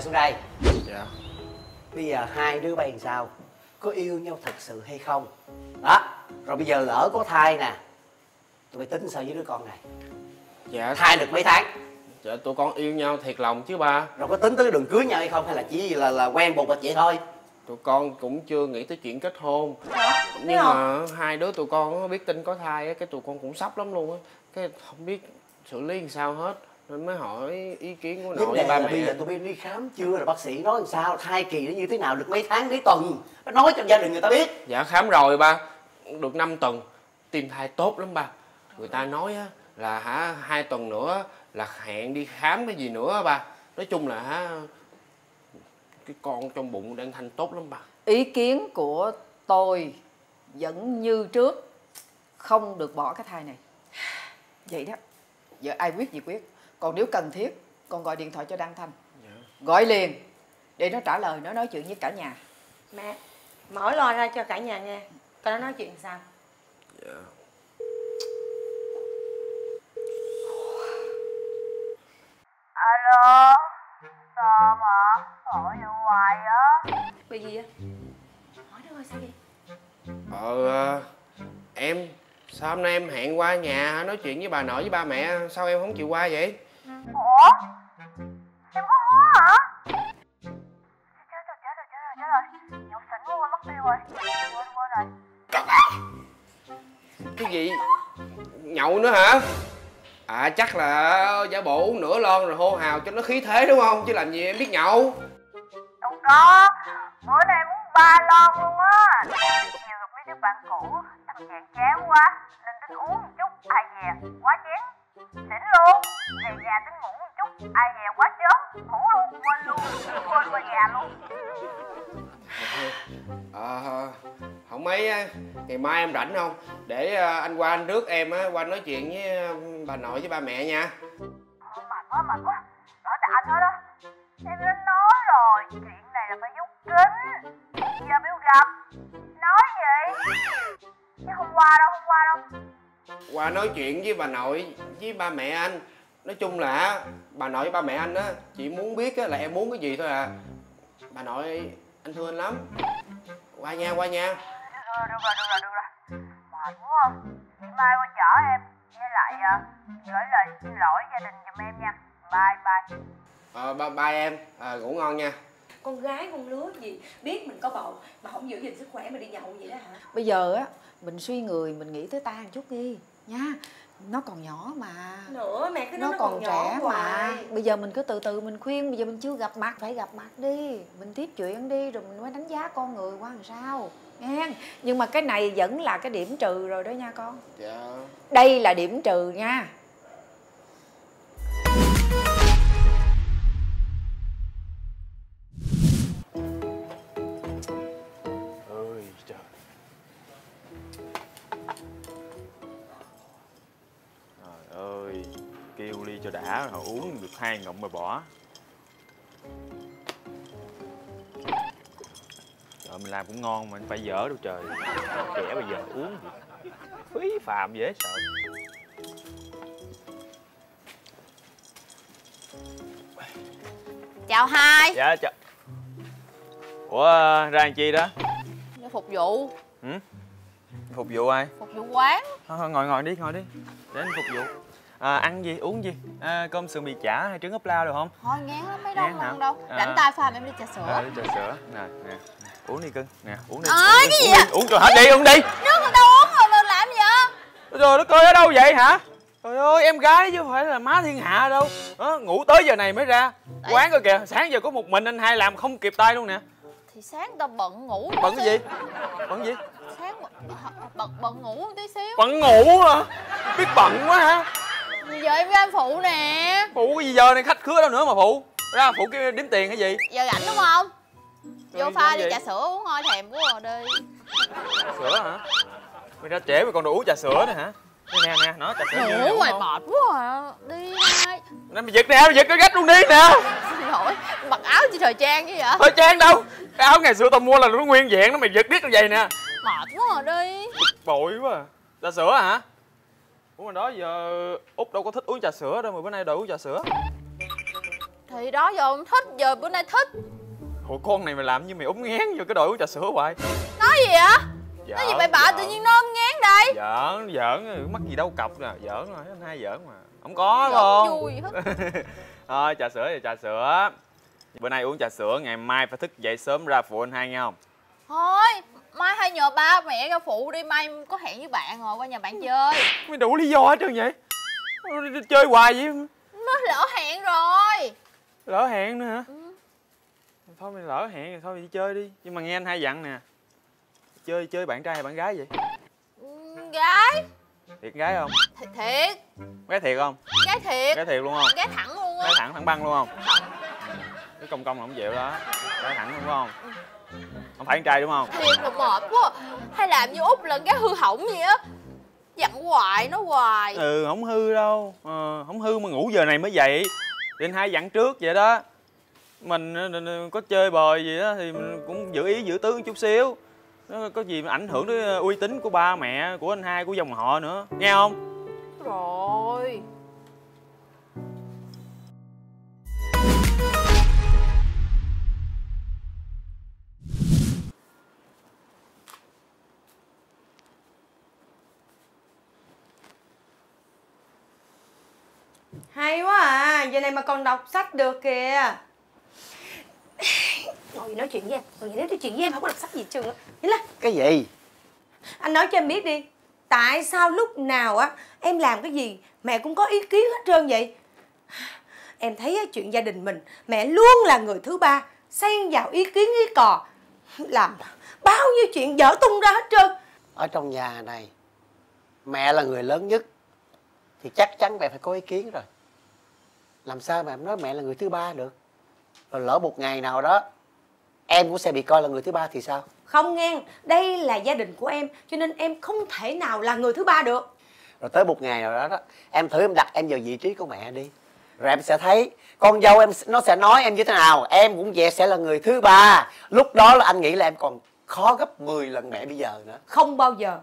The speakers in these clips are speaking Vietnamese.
ngồi xuống đây. Dạ. Bây giờ hai đứa bay làm sao? Có yêu nhau thật sự hay không? Đó rồi bây giờ lỡ có thai nè tụi bay tính sao với đứa con này? Dạ. Thai được mấy tháng? Dạ tụi con yêu nhau thiệt lòng chứ ba. Rồi có tính tới cái đường cưới nhau hay không? Hay là chỉ là là quen bột bịch vậy thôi? Tụi con cũng chưa nghĩ tới chuyện kết hôn. Biết nhưng không? mà hai đứa tụi con biết tin có thai á cái tụi con cũng sốc lắm luôn á. Cái không biết xử lý làm sao hết nên mới hỏi ý kiến của nội với ba là bây giờ mẹ tụi bay đi khám chưa rồi bác sĩ nói làm sao thai kỳ nó như thế nào được mấy tháng mấy tuần. Nó nói cho gia đình người ta biết. Dạ khám rồi ba. Được 5 tuần. Tim thai tốt lắm ba. Người ta nói á là hả hai tuần nữa là hẹn đi khám cái gì nữa ba. Nói chung là hả cái con trong bụng đang thanh tốt lắm ba. Ý kiến của tôi vẫn như trước không được bỏ cái thai này. Vậy đó. Giờ ai quyết gì quyết còn nếu cần thiết con gọi điện thoại cho đăng thanh. Gọi liền để nó trả lời nó nói chuyện với cả nhà. Mẹ mở loa ra cho cả nhà nghe coi nó nói chuyện sao. Dạ. Alo, sao mà gọi điện hoài á? bị gì á hỏi nó coi sao vậy? Ờ ờ, em sao hôm nay em hẹn qua nhà nói chuyện với bà nội với ba mẹ sao em không chịu qua vậy Ủa? Em có hứa hả? Chết rồi, chết rồi, chết rồi, chết rồi Nhậu xỉn quá quên mất tiêu rồi Quên, quên rồi cái gì nhậu nữa hả à chắc là giả bộ uống nửa lon rồi hô hào cho nó khí thế đúng không chứ làm gì em biết nhậu Đâu có Bữa nay em uống ba lon luôn á Nhiều gặp mấy đứa bạn cũ Tâm trạng chán quá Nên tính uống một chút Ai về quá chén Xỉn luôn Về nhà tính ngủ một chút. Ai về quá chớm. Ngủ luôn Quên luôn Quên qua nhà luôn. Ờ không mấy ngày mai em rảnh không? Để ờ, anh qua anh rước em á qua nói chuyện với ờ, bà nội với ba mẹ nha. Mệt quá mệt quá Nói đã hết á Em đã nói rồi. Chuyện này là phải nhúc kính. Giờ biểu gặp. Nói gì? Chứ không qua đâu không qua đâu qua nói chuyện với bà nội với ba mẹ anh. Nói chung là bà nội với ba mẹ anh á chỉ muốn biết á là em muốn cái gì thôi à. Bà nội anh thương anh lắm. Qua nha qua nha. Được rồi được rồi được rồi được rồi. Mệt quá không? Ngày mai qua chở em. Với lại à, gửi lời xin lỗi gia đình giùm em nha. Bye bye. Ờ ba ba em. À, ngủ ngon nha con gái con lứa gì biết mình có bầu mà không giữ gìn sức khỏe mà đi nhậu vậy đó hả? Bây giờ á mình suy người mình nghĩ tới ta một chút đi nha. Nó còn nhỏ mà. Nữa mẹ cứ nó nói còn nhỏ trẻ mà. hoài. bây giờ mình cứ từ từ mình khuyên bây giờ mình chưa gặp mặt phải gặp mặt đi. Mình tiếp chuyện đi rồi mình mới đánh giá con người qua làm sao. Nghe. Nhưng mà cái này vẫn là cái điểm trừ rồi đó nha con. Dạ. Đây là điểm trừ nha kêu ly cho đã rồi uống được hai ngụm rồi bỏ. Trời mình làm cũng ngon mà anh phải dở đâu trời. Trẻ bây giờ uống gì? Phí phạm dễ sợ. Chào hai. Dạ trời ủa ra làm chi đó? Để phục vụ. Ừ? phục vụ ai? Phục vụ quán. Thôi, thôi ngồi ngồi đi ngồi đi. Để anh phục vụ à, ăn gì? Uống gì? À, cơm sườn bì chả hay trứng ốp lao được không? Thôi ngán lắm mấy đâu Ngán ngon đâu. À. Rảnh tay pha em đi trà à, sữa đi trà sữa. Nè nè. Uống đi cưng. Nè uống đi. Ờ, đi, cái gì uống vậy? đi, uống cho hết đi uống đi. Nước người ta uống rồi mà làm gì vậy? Rồi nó coi ở đâu vậy hả? Trời ơi em gái chứ không phải là má thiên hạ đâu. Đó, ngủ tới giờ này mới ra. Quán coi kìa sáng giờ có một mình anh hai làm không kịp tay luôn nè. Thì sáng tao bận ngủ bận cái gì? Bận gì? Sáng bận, bận, bận ngủ tí xíu. Bận ngủ hả? Biết bận quá hả Giờ em với anh phụ nè. Phụ cái gì giờ này khách khứa đâu nữa mà phụ. Ra phụ cái đếm tiền cái gì? Giờ rảnh đúng không? Vô pha đi trà sữa uống thôi thèm quá rồi đi. Sữa hả? Mày ra trễ mày còn đồ uống trà sữa nữa hả? Nè nè nè nó trà sữa Ngủ ngoài mệt quá à Đi hai mày giật nè mày giật cái gách luôn đi nè. Xin lỗi Mặc áo chỉ thời trang chứ vậy? Thời trang đâu? Cái áo ngày xưa tao mua là nó nguyên vẹn nó mày giật đít như vậy nè. Mệt quá rồi đi. Bội quá à. trà sữa hả ủa mà đó giờ út đâu có thích uống trà sữa đâu mà bữa nay đòi uống trà sữa. Thì đó giờ không thích Giờ bữa nay thích. Ủa con này mày làm như mày ốm ngán vô cái đội uống trà sữa hoài. Nói gì vậy? Giỡn, Nói gì bậy bạ tự nhiên nó ôm ngán đây Giỡn, giỡn, mắc gì đâu cọc nè Giỡn rồi, anh hai giỡn mà. Không có Giỡn không? vui hết. Thôi trà sữa thì trà sữa. Bữa nay uống trà sữa, ngày mai phải thức dậy sớm ra phụ anh hai nghe không? Thôi Mai hay nhờ ba mẹ ra phụ đi Mai có hẹn với bạn rồi qua nhà bạn chơi Mày đủ lý do hết trơn vậy Chơi hoài vậy Nó lỡ hẹn rồi Lỡ hẹn nữa hả? Thôi mày lỡ hẹn thì thôi mày đi chơi đi Nhưng mà nghe anh hai dặn nè Chơi chơi bạn trai hay bạn gái vậy? Ừ, Gái Thiệt gái không? Th Thiệt Gái thiệt không? Gái thiệt Gái thiệt luôn không? Gái thẳng luôn á Gái thẳng thẳng băng luôn không? Cái công công là không chịu đó Gái thẳng đúng không? Không phải con trai đúng không? Thiệt là mệt quá. Hay làm như út là gái hư hỏng gì á. Dặn hoài nó hoài. Ừ không hư đâu. Ờ, Không hư mà ngủ giờ này mới dậy. Anh hai dặn trước vậy đó. Mình ờ, có chơi bời gì đó Thì mình cũng giữ ý giữ tướng chút xíu. Nó có gì mà ảnh hưởng tới uy tín của ba mẹ Của anh hai, của dòng họ nữa. Nghe không? Rồi Hay quá à, giờ này mà còn đọc sách được kìa. Ngồi nói chuyện với em? Ngồi nói chuyện với em? Không có đọc sách gì á. Nhìn lên cái gì? Anh nói cho em biết đi. Tại sao lúc nào á em làm cái gì mẹ cũng có ý kiến hết trơn vậy? Em thấy á, chuyện gia đình mình Mẹ luôn là người thứ ba Xen vào ý kiến ý cò. Làm bao nhiêu chuyện dở tung ra hết trơn. Ở trong nhà này mẹ là người lớn nhất thì chắc chắn mẹ phải có ý kiến rồi. Làm sao mà em nói mẹ là người thứ ba được? Rồi lỡ một ngày nào đó em cũng sẽ bị coi là người thứ ba thì sao? Không nghe Đây là gia đình của em Cho nên em không thể nào là người thứ ba được. Rồi tới một ngày nào đó, đó em thử em đặt em vào vị trí của mẹ đi. Rồi em sẽ thấy con dâu em nó sẽ nói em như thế nào. Em cũng vậy sẽ là người thứ ba. Lúc đó là anh nghĩ là em còn khó gấp 10 lần mẹ bây giờ nữa. Không bao giờ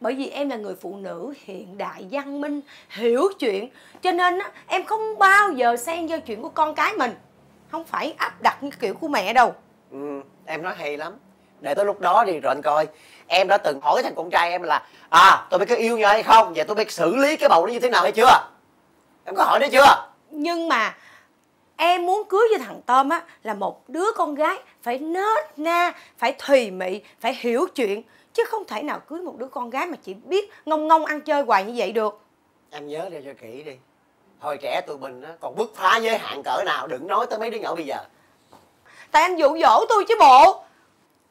bởi vì em là người phụ nữ hiện đại văn minh hiểu chuyện. Cho nên á, em không bao giờ xen vô chuyện của con cái mình. Không phải áp đặt như kiểu của mẹ đâu. Ừ, em nói hay lắm. Để tới lúc đó đi rồi anh coi. Em đã từng hỏi thằng con trai em là à tôi biết có yêu nhau hay không? Và tôi biết xử lý cái bầu đó như thế nào hay chưa? Em có hỏi đấy chưa? Nhưng mà em muốn cưới với thằng tôm á là một đứa con gái phải nết na phải thùy mị phải hiểu chuyện chứ không thể nào cưới một đứa con gái mà chỉ biết ngông ngông ăn chơi hoài như vậy được. Em nhớ đi cho kỹ đi. Hồi trẻ tụi mình á còn bứt phá giới hạn cỡ nào đừng nói tới mấy đứa nhỏ bây giờ. Tại anh dụ dỗ tôi chứ bộ.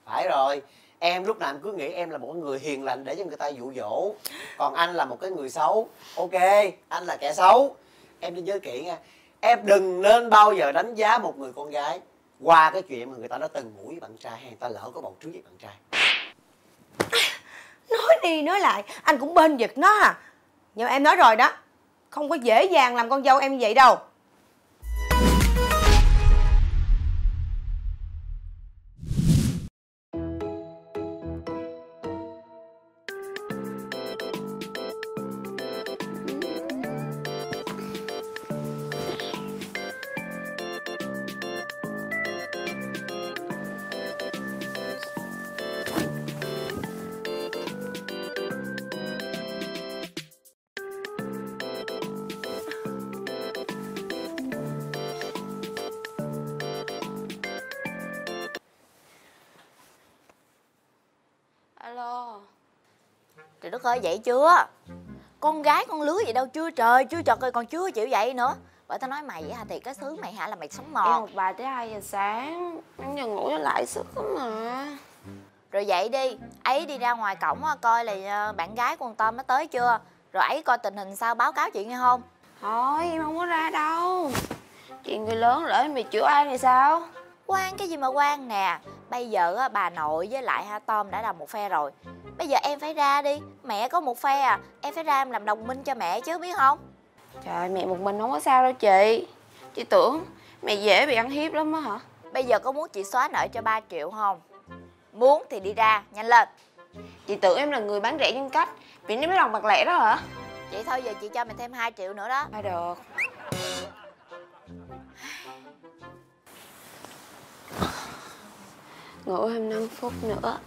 Phải rồi em lúc nào em cứ nghĩ em là một người hiền lành để cho người ta dụ dỗ. Còn anh là một cái người xấu. Ok anh là kẻ xấu. Em nên nhớ kỹ nha em đừng nên bao giờ đánh giá một người con gái qua cái chuyện mà người ta đã từng ngủ với bạn trai hay người ta lỡ có bầu trước với bạn trai đi nói lại. Anh cũng bên vực nó à. Nhưng mà em nói rồi đó. Không có dễ dàng làm con dâu em như vậy đâu. Trời đất ơi vậy chưa? Con gái con lứa gì đâu chưa trời Chưa chợt rồi còn chưa chịu vậy nữa. Bởi tao nói mày á thì cái xứ mày hả là mày sống Em mòn một bài tới 2 giờ sáng Em giờ ngủ cho lại sức lắm mà. Rồi vậy đi Ấy đi ra ngoài cổng coi là ờ, bạn gái của con Tôm nó tới chưa? Rồi ấy coi tình hình sao báo cáo chuyện nghe không? Thôi em không có ra đâu. Chuyện người lớn lỡ em bị chữa ai thì sao? Quan cái gì mà quan nè Bây giờ á, bà nội với lại ha Tom đã làm một phe rồi. Bây giờ em phải ra đi. Mẹ có một phe à. Em phải ra em làm đồng minh cho mẹ chứ biết không? Trời mẹ một mình không có sao đâu chị. Chị tưởng mẹ dễ bị ăn hiếp lắm á hả? Bây giờ có muốn chị xóa nợ cho 3 triệu không? Muốn thì đi ra Nhanh lên. Chị tưởng em là người bán rẻ nhân cách. Bị ném cái lòng bạc lẻ đó hả? Vậy thôi giờ chị cho mày thêm 2 triệu nữa đó. Thôi được ngủ thêm 5 phút nữa.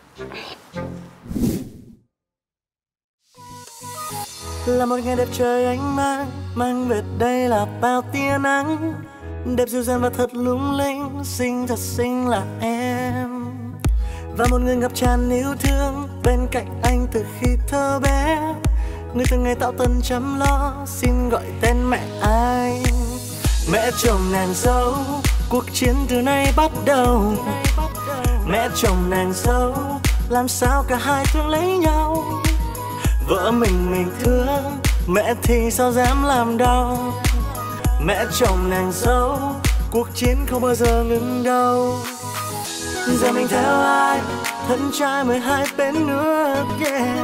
Là một ngày đẹp trời ánh mang mang về đây là bao tia nắng. Đẹp dịu dàng và thật lung linh xinh thật xinh là em. Và một người ngập tràn yêu thương bên cạnh anh từ khi thơ bé. Người từng ngày tạo tần chăm lo xin gọi tên mẹ anh. Mẹ chồng nàng dâu cuộc chiến từ nay bắt đầu mẹ chồng nàng dâu, làm sao cả hai thương lấy nhau? Vợ mình mình thương, mẹ thì sao dám làm đau? Mẹ chồng nàng dâu, cuộc chiến không bao giờ ngừng đâu. Giờ mình theo ai? Thân trai mười hai bên nước, yeah.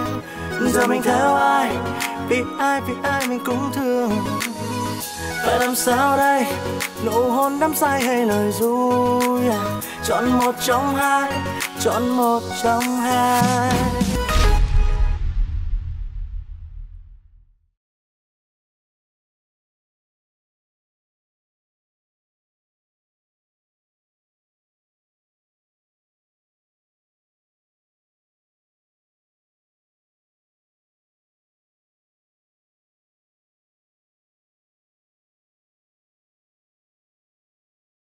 Giờ mình theo ai? Vì ai vì ai mình cũng thương. Phải làm sao đây? Nụ hôn đắm say hay lời ru à? chọn một trong hai, chọn một trong hai.